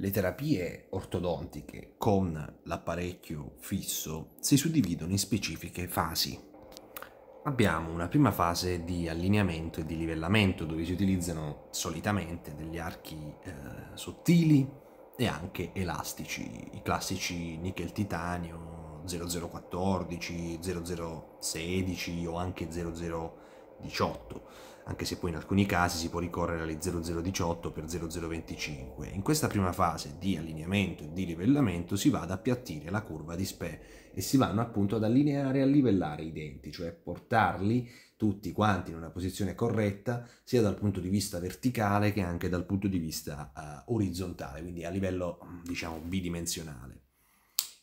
Le terapie ortodontiche con l'apparecchio fisso si suddividono in specifiche fasi. Abbiamo una prima fase di allineamento e di livellamento dove si utilizzano solitamente degli archi eh, sottili e anche elastici, i classici nickel titanio 0014, 0016 o anche 0018 anche se poi in alcuni casi si può ricorrere alle 0018 per 0025. In questa prima fase di allineamento e di livellamento si va ad appiattire la curva di SPE e si vanno appunto ad allineare e a livellare i denti, cioè portarli tutti quanti in una posizione corretta sia dal punto di vista verticale che anche dal punto di vista uh, orizzontale, quindi a livello diciamo bidimensionale.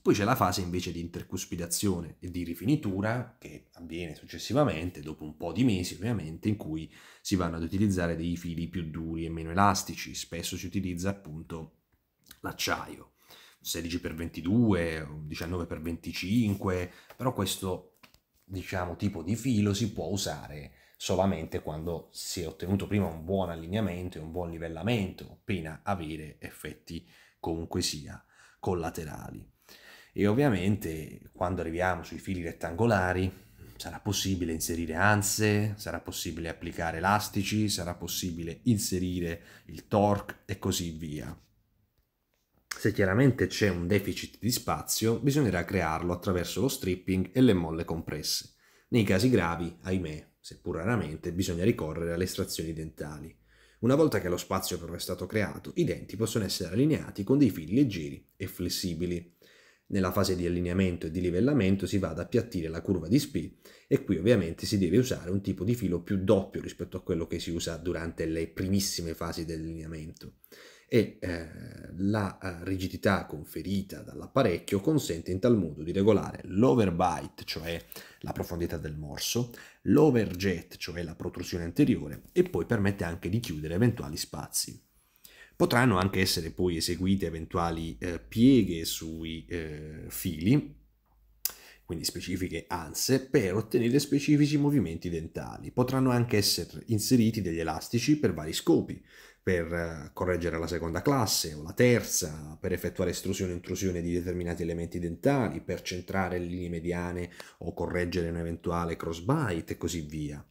Poi c'è la fase invece di intercuspidazione e di rifinitura che avviene successivamente, dopo un po' di mesi ovviamente, in cui si vanno ad utilizzare dei fili più duri e meno elastici. Spesso si utilizza appunto l'acciaio, 16x22, 19x25, però questo diciamo tipo di filo si può usare solamente quando si è ottenuto prima un buon allineamento e un buon livellamento, appena avere effetti comunque sia collaterali e ovviamente quando arriviamo sui fili rettangolari sarà possibile inserire anse, sarà possibile applicare elastici, sarà possibile inserire il torque e così via. Se chiaramente c'è un deficit di spazio, bisognerà crearlo attraverso lo stripping e le molle compresse. Nei casi gravi, ahimè, seppur raramente, bisogna ricorrere alle estrazioni dentali. Una volta che lo spazio però è stato creato, i denti possono essere allineati con dei fili leggeri e flessibili. Nella fase di allineamento e di livellamento si va ad appiattire la curva di SPI e qui ovviamente si deve usare un tipo di filo più doppio rispetto a quello che si usa durante le primissime fasi dell'allineamento e eh, la eh, rigidità conferita dall'apparecchio consente in tal modo di regolare l'overbite, cioè la profondità del morso, l'overjet, cioè la protrusione anteriore e poi permette anche di chiudere eventuali spazi. Potranno anche essere poi eseguite eventuali eh, pieghe sui eh, fili, quindi specifiche anse, per ottenere specifici movimenti dentali. Potranno anche essere inseriti degli elastici per vari scopi, per eh, correggere la seconda classe o la terza, per effettuare estrusione e intrusione di determinati elementi dentali, per centrare le linee mediane o correggere un eventuale crossbite e così via.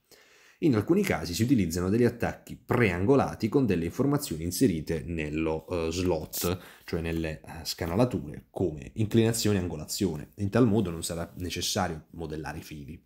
In alcuni casi si utilizzano degli attacchi preangolati con delle informazioni inserite nello uh, slot, cioè nelle uh, scanalature, come inclinazione e angolazione. In tal modo non sarà necessario modellare i fili.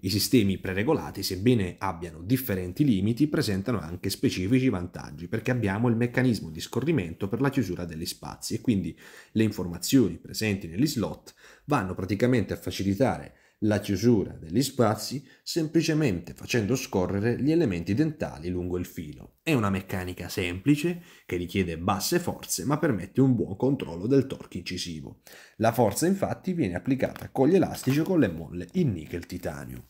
I sistemi preregolati, sebbene abbiano differenti limiti, presentano anche specifici vantaggi perché abbiamo il meccanismo di scorrimento per la chiusura degli spazi e quindi le informazioni presenti negli slot vanno praticamente a facilitare la chiusura degli spazi semplicemente facendo scorrere gli elementi dentali lungo il filo. È una meccanica semplice che richiede basse forze ma permette un buon controllo del torque incisivo. La forza infatti viene applicata con gli elastici o con le molle in nickel titanio.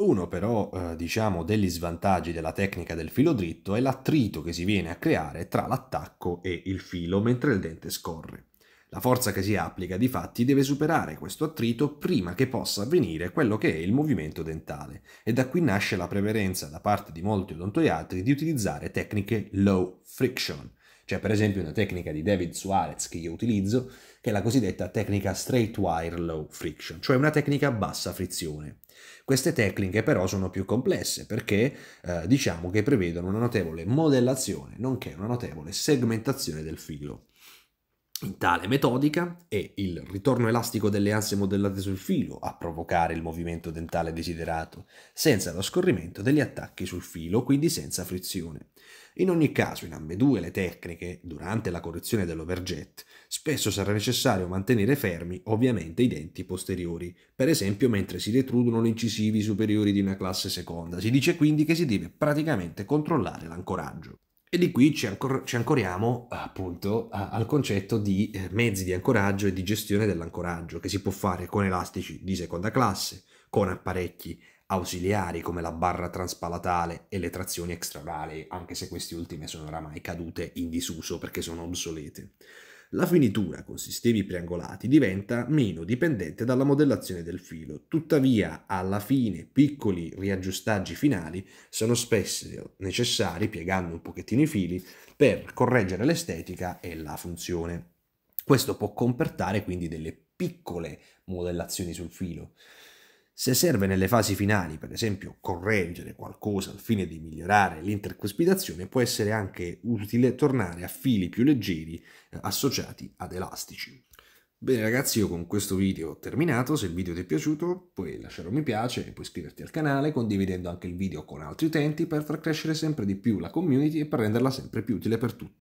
Uno però, eh, diciamo, degli svantaggi della tecnica del filo dritto è l'attrito che si viene a creare tra l'attacco e il filo mentre il dente scorre. La forza che si applica di fatti deve superare questo attrito prima che possa avvenire quello che è il movimento dentale e da qui nasce la preferenza da parte di molti odontoiatri di utilizzare tecniche low friction, cioè per esempio una tecnica di David Suarez che io utilizzo che è la cosiddetta tecnica straight wire low friction, cioè una tecnica a bassa frizione. Queste tecniche però sono più complesse perché eh, diciamo che prevedono una notevole modellazione nonché una notevole segmentazione del filo. In tale metodica è il ritorno elastico delle anse modellate sul filo a provocare il movimento dentale desiderato, senza lo scorrimento degli attacchi sul filo, quindi senza frizione. In ogni caso, in ambedue le tecniche, durante la correzione dell'overjet, spesso sarà necessario mantenere fermi ovviamente i denti posteriori, per esempio mentre si retrudono gli incisivi superiori di una classe seconda. Si dice quindi che si deve praticamente controllare l'ancoraggio. E di qui ci, ancor- ci ancoriamo appunto a- al concetto di eh, mezzi di ancoraggio e di gestione dell'ancoraggio che si può fare con elastici di seconda classe, con apparecchi ausiliari come la barra transpalatale e le trazioni extraorali, anche se queste ultime sono oramai cadute in disuso perché sono obsolete. La finitura con sistemi triangolati diventa meno dipendente dalla modellazione del filo, tuttavia alla fine piccoli riaggiustaggi finali sono spesso necessari, piegando un pochettino i fili, per correggere l'estetica e la funzione. Questo può comportare quindi delle piccole modellazioni sul filo. Se serve nelle fasi finali, per esempio, correggere qualcosa al fine di migliorare l'intercuspidazione, può essere anche utile tornare a fili più leggeri eh, associati ad elastici. Bene ragazzi, io con questo video ho terminato, se il video ti è piaciuto puoi lasciare un mi piace e puoi iscriverti al canale condividendo anche il video con altri utenti per far crescere sempre di più la community e per renderla sempre più utile per tutti.